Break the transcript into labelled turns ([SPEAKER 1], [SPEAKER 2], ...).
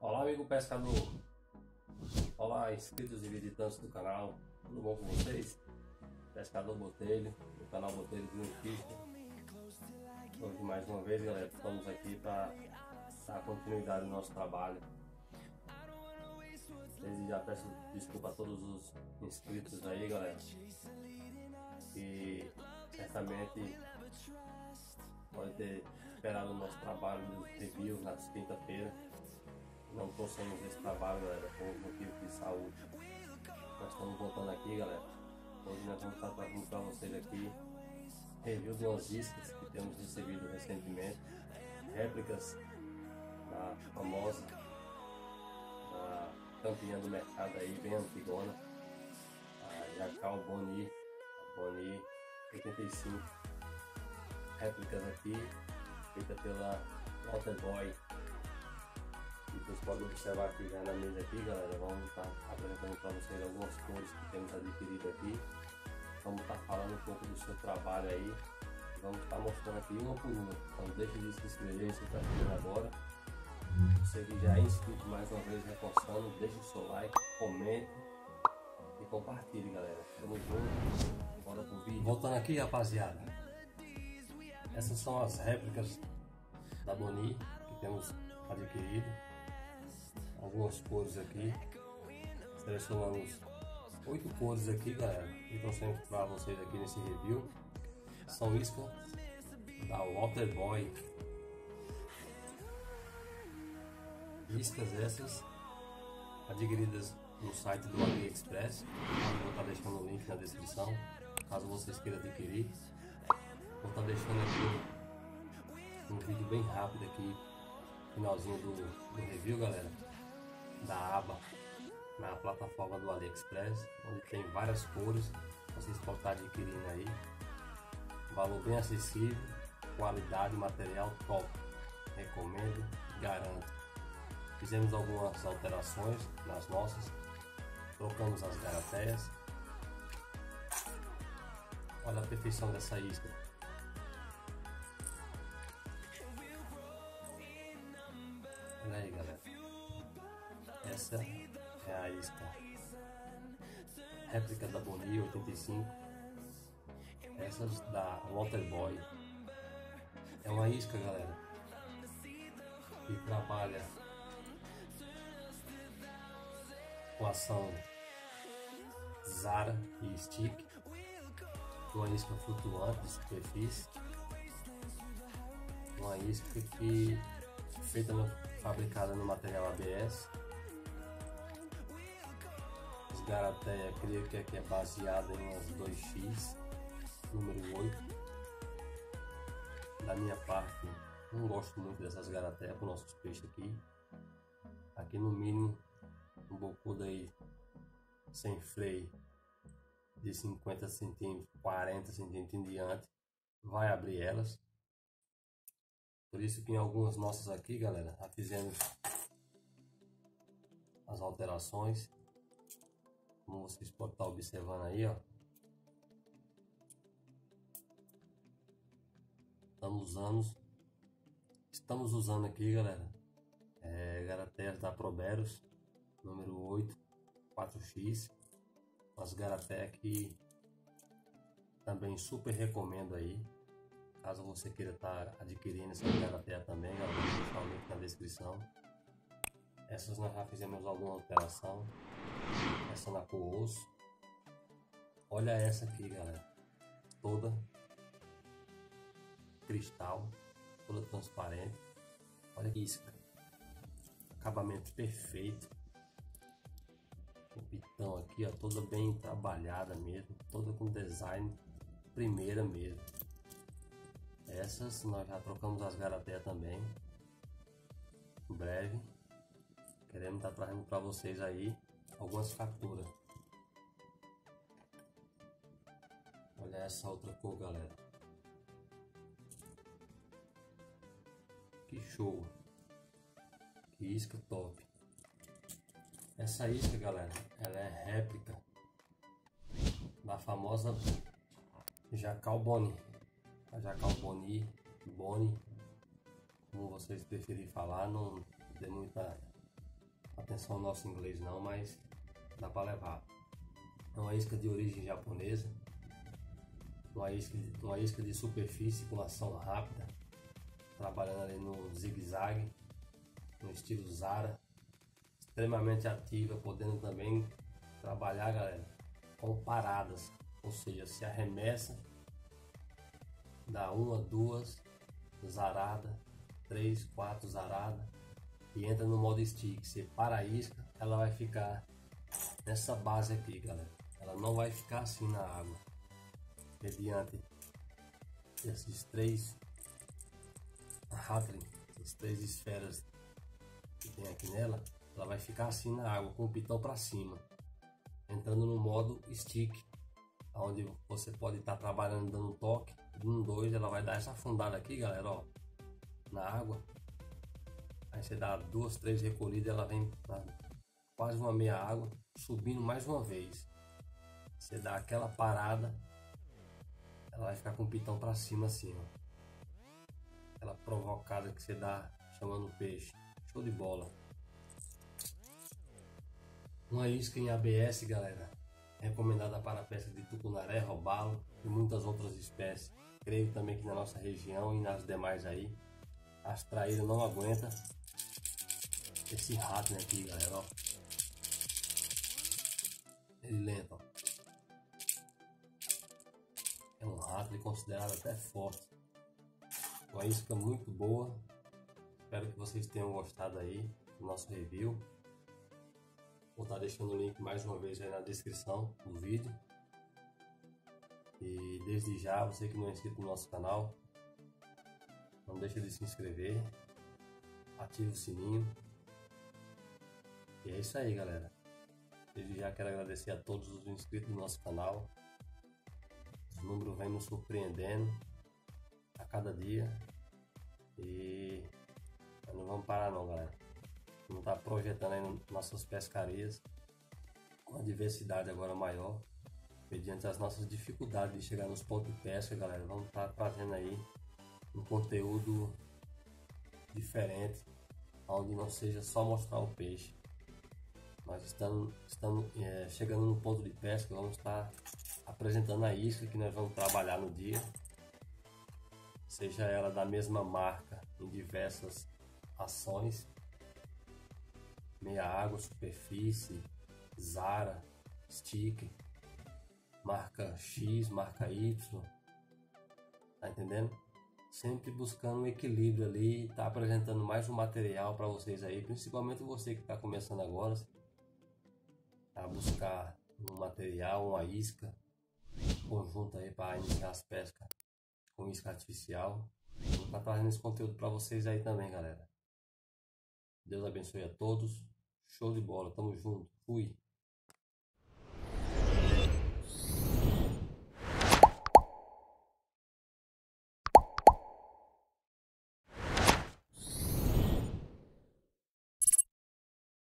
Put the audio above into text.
[SPEAKER 1] Olá amigo pescador, olá inscritos e visitantes do canal, tudo bom com vocês? Pescador Botelho, do canal Botelho Green Hoje mais uma vez galera, estamos aqui para dar continuidade no nosso trabalho. Desde já peço desculpa a todos os inscritos aí galera. E certamente pode ter esperado o nosso trabalho de review na quinta-feira não trouxemos esse trabalho, galera, por motivo de saúde. Nós estamos voltando aqui, galera. Hoje nós vamos estar trazendo para vocês aqui review de umas iscas que temos recebido recentemente, réplicas da famosa da campeã do mercado aí, bem antigona, a Jacal Boni, a Boni 85, réplicas aqui, feita pela Waterboy vocês podem observar aqui já na mesa aqui, galera, vamos estar tá apresentando para vocês algumas cores que temos adquirido aqui. Vamos estar tá falando um pouco do seu trabalho aí. Vamos estar tá mostrando aqui uma por uma. Então deixe de se inscrever se está assistindo agora. Você já é inscrito mais uma vez reforçando, deixe o seu like, comente e compartilhe, galera. Tamo junto. Bora pro vídeo. Voltando aqui, rapaziada. Essas são as réplicas da Boni que temos adquirido algumas cores aqui. Selecionamos oito cores aqui, galera, e trouxemos para vocês aqui nesse review. São iscas da Waterboy. Iscas essas adquiridas no site do AliExpress. Vou estar deixando o link na descrição, caso vocês queiram adquirir. Vou estar deixando aqui um vídeo bem rápido aqui, finalzinho do, do review, galera da aba na plataforma do AliExpress, onde tem várias cores, vocês podem estar adquirindo aí. Valor bem acessível, qualidade, material top. Recomendo, garanto. Fizemos algumas alterações nas nossas, trocamos as garateias. Olha a perfeição dessa isca. Olha aí galera. Essa é a isca réplica da Boni 85. Essas da Waterboy. É uma isca, galera, que trabalha ação Zara e Stick. Uma isca flutuante de superfície. Uma isca que feita no, fabricada no material ABS Garateia, creio que aqui é baseada em umas 2x, número 8. Da minha parte, não gosto muito dessas garateias para os nossos peixes aqui. Aqui no mínimo, um bocudo aí sem freio de 50 centímetros, 40 centímetros em diante, vai abrir elas. Por isso que em algumas nossas aqui, galera, já fizemos as alterações como vocês podem estar observando aí, ó. Estamos usando, estamos usando aqui, galera, é, Garateias da Proberos, número 8, 4x. As Garateia que também super recomendo aí. Caso você queira estar adquirindo essa Garateia também, galera, vou deixar o link na descrição. Essas nós já fizemos alguma alteração. Essa na cor osso. Olha essa aqui, galera. Toda cristal, toda transparente. Olha isso, cara. Acabamento perfeito. O pitão aqui, ó, toda bem trabalhada mesmo, toda com design primeira mesmo. Essas nós já trocamos as garateias também. Em breve Queremos estar tá trazendo para vocês aí algumas capturas. Olha essa outra cor, galera. Que show. Que isca top. Essa isca, galera, ela é réplica da famosa Jacal Boni. A Jacal Boni, Boni, como vocês preferirem falar, não dê muita atenção ao nosso inglês não, mas dá para levar. É uma isca de origem japonesa, uma isca, uma isca de superfície com ação rápida, trabalhando ali no zigue-zague, no estilo Zara, extremamente ativa, podendo também trabalhar, galera, com paradas, ou seja, se arremessa, dá uma, duas, zarada, três, quatro zarada e entra no modo stick. Você para a isca, ela vai ficar nessa base aqui, galera. Ela não vai ficar assim na água. Mediante esses três Hatling, as três esferas que tem aqui nela, ela vai ficar assim na água, com o pitão para cima, entrando no modo stick, onde você pode estar tá trabalhando dando toque, um, dois, ela vai dar essa afundada aqui, galera, ó, na água. Aí você dá duas, três recolhidas, ela vem pra quase uma meia água, subindo mais uma vez. Você dá aquela parada, ela vai ficar com o pitão para cima assim, ó. Aquela provocada que você dá chamando o peixe. Show de bola. Uma isca em ABS, galera, recomendada para a pesca de tucunaré, robalo e muitas outras espécies. Creio também que na nossa região e nas demais aí, as traíras não aguentam esse rato né, aqui, galera, ó. Ele lento, ó. É um rato considerado até forte. Uma isca muito boa. Espero que vocês tenham gostado aí do nosso review. Vou estar deixando o link mais uma vez aí na descrição do vídeo. E desde já, você que não é inscrito no nosso canal, não deixe de se inscrever, ative o sininho. E é isso aí, galera. Desde já quero agradecer a todos os inscritos do nosso canal. Os números vêm nos surpreendendo a cada dia. E não vamos parar não, galera não está projetando aí nossas pescarias com a diversidade agora maior, mediante as nossas dificuldades de chegar nos pontos de pesca, galera. Vamos estar tá trazendo aí um conteúdo diferente, onde não seja só mostrar o peixe. Nós estamos, estamos é, chegando no ponto de pesca, vamos estar apresentando a isca que nós vamos trabalhar no dia, seja ela da mesma marca em diversas ações meia água, superfície, Zara, sticker, marca X, marca Y, tá entendendo? Sempre buscando um equilíbrio ali, tá apresentando mais um material para vocês aí, principalmente você que está começando agora, a buscar um material, uma isca, um conjunto aí para iniciar as pescas com isca artificial. Vou estar tá trazendo esse conteúdo para vocês aí também, galera. Deus abençoe a todos. Show de bola, tamo junto. Fui.